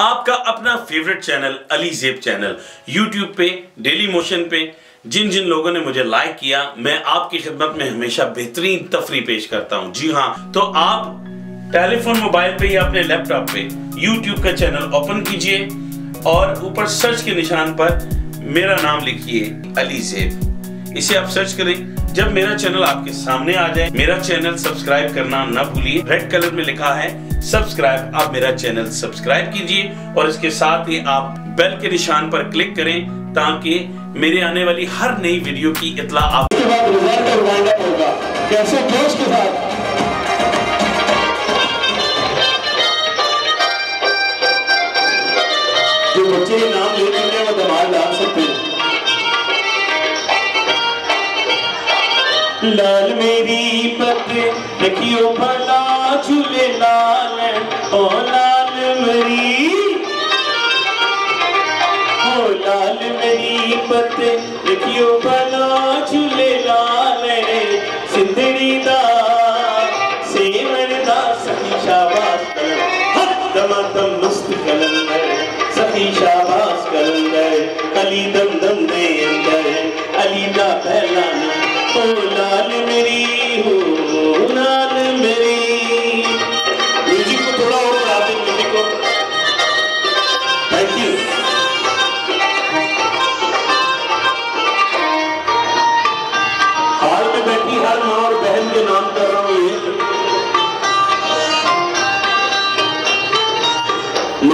आपका अपना favourite channel Ali Zeb channel YouTube पे डेली मोशन पे, जिन जिन लोगों ने मुझे लाइक किया, मैं आपकी खिदमत में हमेशा बेहतरीन तफरी पेश करता हूँ। जी हाँ तो आप टेलीफोन मोबाइल पे या अपने लैपटॉप पे यूट्यूब का चैनल ओपन कीजिए और ऊपर सर्च के निशान पर मेरा नाम लिखिए अली जेब। इसे आप सर्च करें। जब मेरा चैनल आपके सामने आ जाए, मेरा चैनल सब्सक्राइब करना ना भूलिए। रेड कलर में लिखा है सब्सक्राइब आप मेरा चैनल सब्सक्राइब कीजिए और इसके साथ ही आप बेल के निशान पर क्लिक करें ताकि मेरे आने वाली हर नई वीडियो की इतला आप के नाम वो सकते हैं। लाल मेरी पत रखियो भला। झूले लाल ओ लाल मेरी। ओ लाल मेरी पत रखियो भला झूले लाल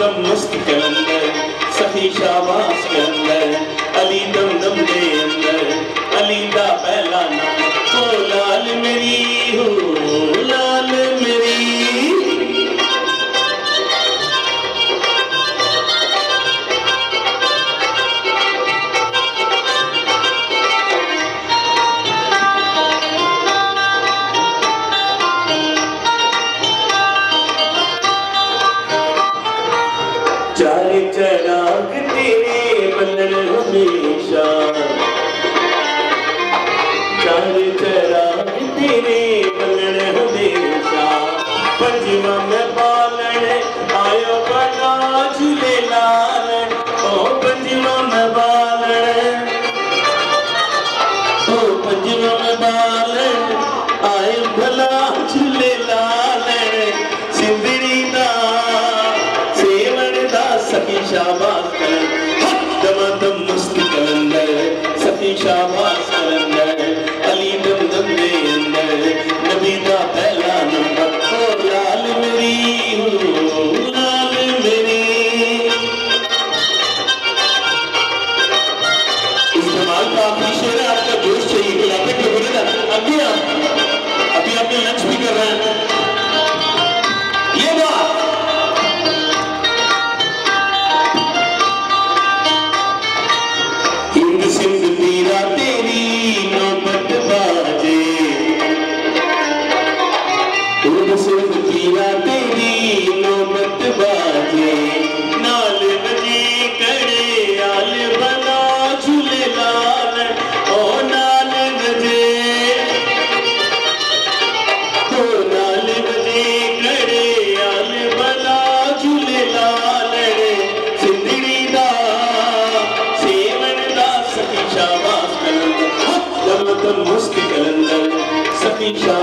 दमा मस्त के हमेशा। चार तेरे बलन हमेशा। बालन आयो बना झूले लाल। ओ पंजवा में बालन Shama. सिंध तेरा तेरी each.